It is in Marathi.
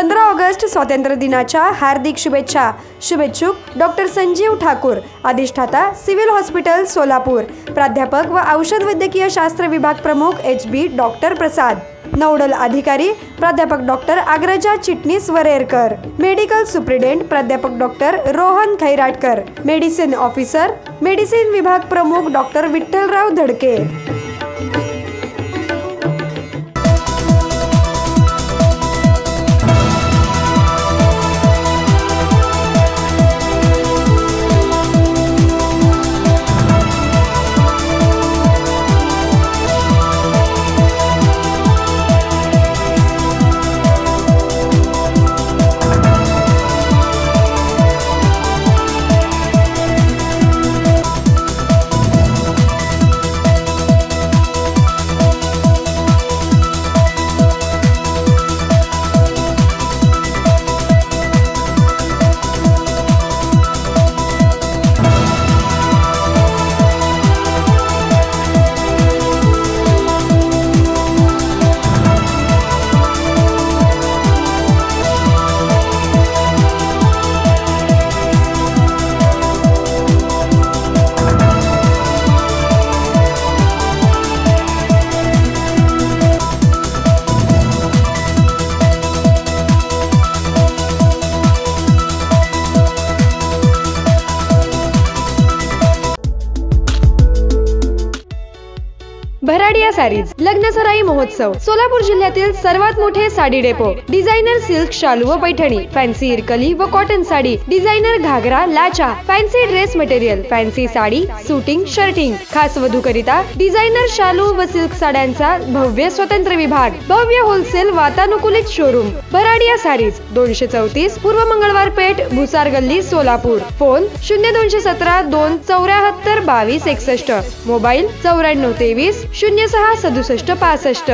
पंधरा ऑगस्ट स्वातंत्र्य दिनाच्या हार्दिक शुभेच्छा. शुभेच्छुक डॉक्टर संजीव ठाकूर अधिष्ठाता सिव्हिल हॉस्पिटल सोलापूर. प्राध्यापक व औषध वैद्यकीय शास्त्र विभाग प्रमुख एच बी डॉक्टर प्रसाद. नौडल अधिकारी प्राध्यापक doctor Agraja Chitnis Varerkar. Medical superintendent प्राध्यापक doctor Rohan Khairatkar. Medicine officer medicine विभाग प्रमुख डॉक्टर विठ्ठलराव धडके. भराडिया सारीज लग्न सराई महोत्सव सोलापूर जिल्ह्यातील सर्वात मोठे साडी डेपो डिझायनर सिल्क शालू व पैठणी फॅन्सी इरकली व cotton sari designer ghagra lacha fancy dress material fancy sari suiting shirting. खास वधू करिता डिझायनर शालू व सिल्क साड्यांचा भव्य स्वतंत्र विभाग भव्य होलसेल वातानुकूलित शोरूम भराडिया सारीज दोनशे चौतीस पूर्व मंगळवार पेठ भुसार गल्ली सोलापूर. फोन शून्य दोनशे सतरा दोन चौऱ्याहत्तर बावीस एकसष्ट. मोबाईल चौऱ्याण्णव तेवीस शून्य सहा सदुसष्ट पासष्ट.